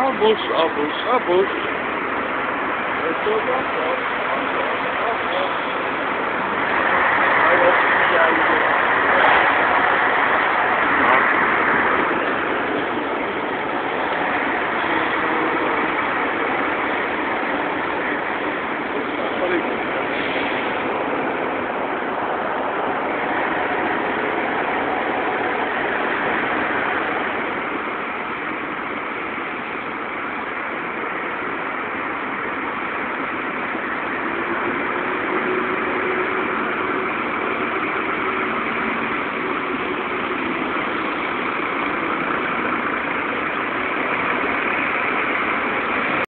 Abus, abus, abus. Ito ba?